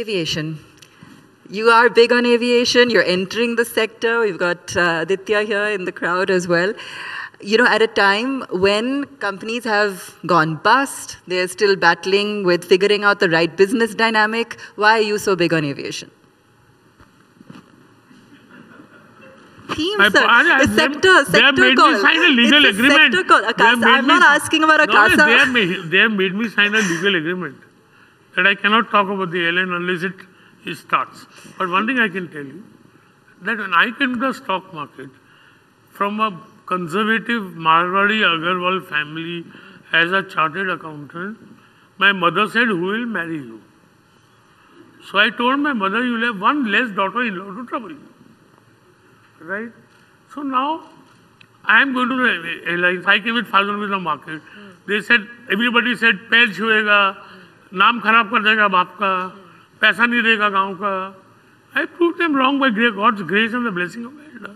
Aviation. You are big on aviation. You're entering the sector. We've got uh, Aditya here in the crowd as well. You know, at a time when companies have gone bust, they're still battling with figuring out the right business dynamic. Why are you so big on aviation? Theme, I- sir. I- I- they- sector, they have sector made me call. sign a legal it's agreement. A sector call. Akasa, I'm me- not asking about No, no, they, have made, they have made me sign a legal agreement that I cannot talk about the airline unless it, it starts. But one thing I can tell you, that when I came to the stock market, from a conservative Marwari Agarwal family as a chartered accountant, my mother said, who will marry you? So I told my mother, you will have one less daughter-in-law to trouble you. Right? So now, I am going to the airlines. I came with 1000 the market. They said, everybody said, Pel Shuega, नाम खराब कर देगा बाप का, पैसा नहीं देगा गाँव का. I prove them wrong by gra- God's grace and the blessing of Allah.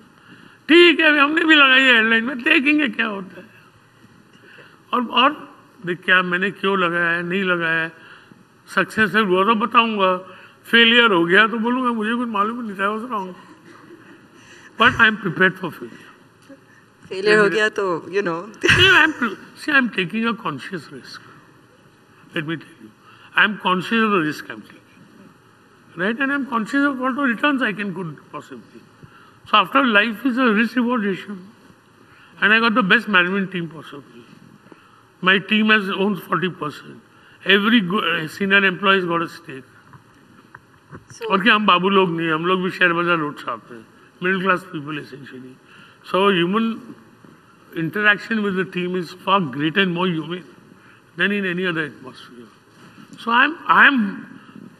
ठीक है अभी हमने भी लगाई है एयरलाइन में देखेंगे क्या होता है और और देख क्या मैंने क्यों लगाया है नहीं लगाया है सक्सेसफुल हुआ तो बताऊँगा फेलियर हो गया तो बोलूँगा मुझे कुछ मालूम नहीं था was wrong but I am prepared for failure failure हो गया तो. See, I'm, see, I'm taking a conscious risk. Let me tell you. I'm conscious of the risk I'm taking. Right? And I'm conscious of what the returns I can could possibly. So after life is a risk reward ratio. And I got the best management team possible. My team has owns 40%. Every go- uh, senior employee has got a stake. So, और क्या हम बाबू लोग नहीं हम लोग भी share बाजार road से आते हैं middle class people essentially so human interaction with the team is far greater and more humane than in any other atmosphere. So I'm, I'm,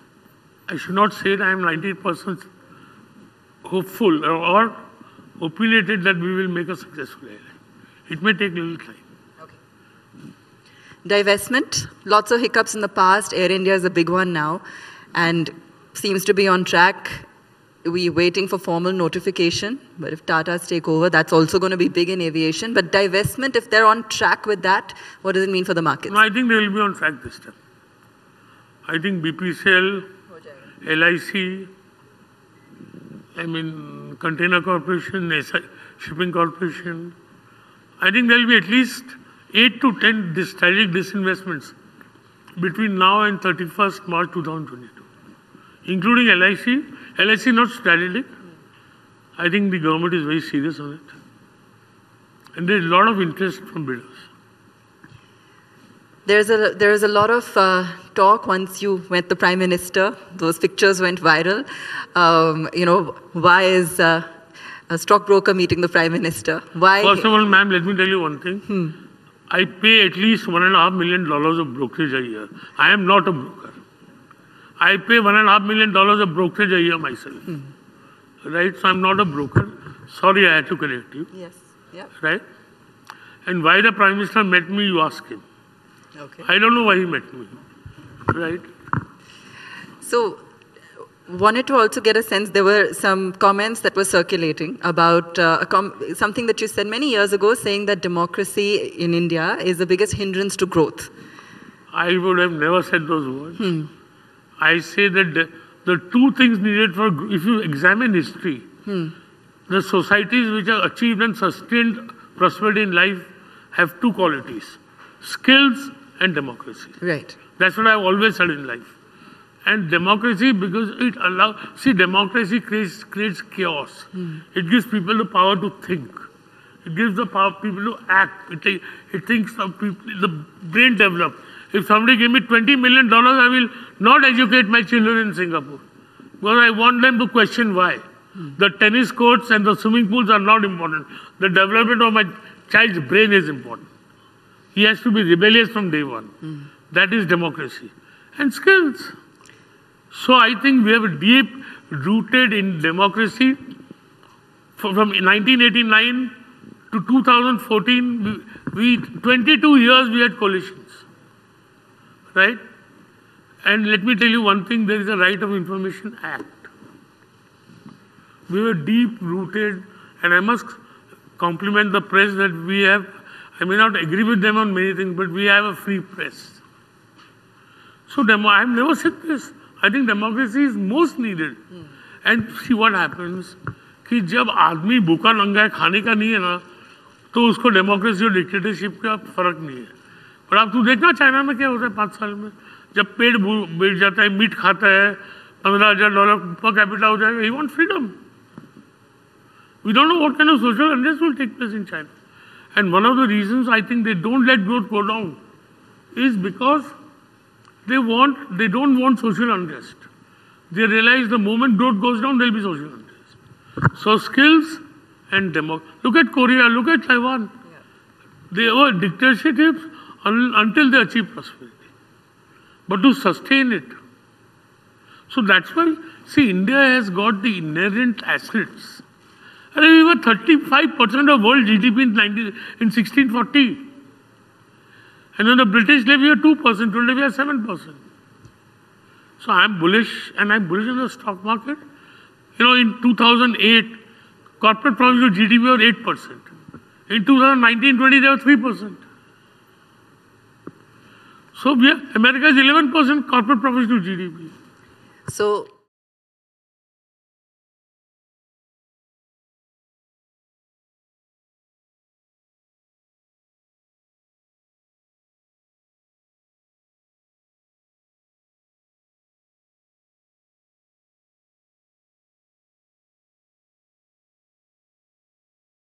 I should not say that I'm 90% hopeful or, or opinionated that we will make a successful airline. It may take a little time. divestment. Lots of hiccups in the past. Air India is a big one now and seems to be on track. We're waiting for formal notification. But if Tata's take over, that's also going to be big in aviation. But divestment, if they're on track with that, what does it mean for the market? No, I think they will be on track this time. I think BPCL, LIC, I mean, Container Corporation, Shipping Corporation. I think there will be at least 8 to 10 dis- strategic disinvestments between now and 31st March 2022, including LIC. LIC not strategic. I think the government is very serious on it. And there is a lot of interest from bidders. There's a, there is a lot of uh, talk once you met the Prime Minister. Those pictures went viral. Um, you know, why is uh, a stockbroker meeting the Prime Minister? Why? First of all, ma'am, let me tell you one thing. I pay at least one and a half million dollars of brokerage a year. I am not a broker. I pay one and a half million dollars of brokerage a year myself. Right? So I'm not a broker. Sorry, I had to correct you. yes. Yeah. Right? And why the Prime Minister met me, you ask him. Okay. I don't know why he met me. Right? So, wanted to also get a sense. There were some comments that were circulating about uh, a com- something that you said many years ago, saying that democracy in India is the biggest hindrance to growth. I would have never said those words. I say that the, the two things needed for, if you examine history, the societies which have achieved and sustained prosperity in life have two qualities skills and democracy. Right. That's what I've always said in life. And democracy, because it allows, see, democracy creates, creates chaos. Hmm. It gives people the power to think. It gives the power people to act. It, it thinks of people, the brain develop. If somebody gave me $20 million, I will not educate my children in Singapore. Because I want them to question why. Hmm. The tennis courts and the swimming pools are not important. The development of my child's brain is important. He has to be rebellious from day one. Hmm. That is democracy. And skills. So I think we have deep rooted in democracy. From 1989 to 2014, we, we 22 years we had coalitions. Right? And let me tell you one thing, there is a Right of Information Act. We were deep rooted, and I must compliment the press that we have. I may not agree with them on many things, but we have a free press. So demo- I have never said this. I think democracy is most needed. Mm. And see what happens. कि जब आदमी भूखा नंगा है खाने का नहीं है ना तो उसको डेमोक्रेसी और डिक्टेटरशिप का फ़र्क नहीं है पर आप तू देखना चाइना में क्या होता है पाँच साल में जब पेड़ बैठ जाता है मीट खाता है पंद्रह हज़ार डॉलर पर कैपिटल हो जाएगा ही want freedom we don't know what can social in China And one of the reasons I think they don't let growth go down is because they want they don't want social unrest. They realize the moment growth goes down, there'll be social unrest. So skills and democracy. Look at Korea. Look at Taiwan. They were dictatorships un- until they achieve prosperity. But to sustain it. So that's why, see, India has got the inherent assets. And we were 35% of world GDP in, 19, in 1640. And when the British left, we were 2%. Today we are 7%. So I'm bullish, and I'm bullish on the stock market. You know, in 2008, corporate profit to GDP were 8%. In 2019-20, they were 3%. So we America is 11% corporate profit to GDP. So